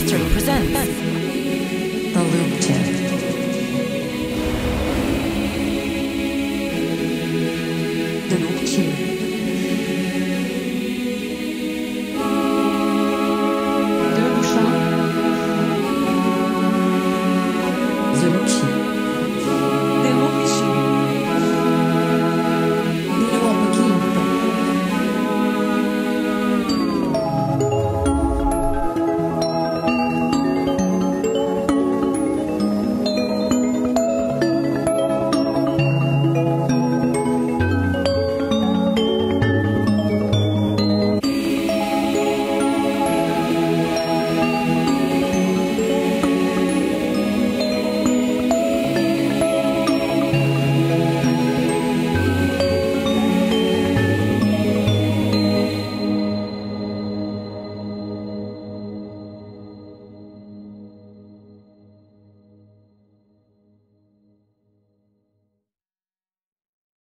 Mastery presents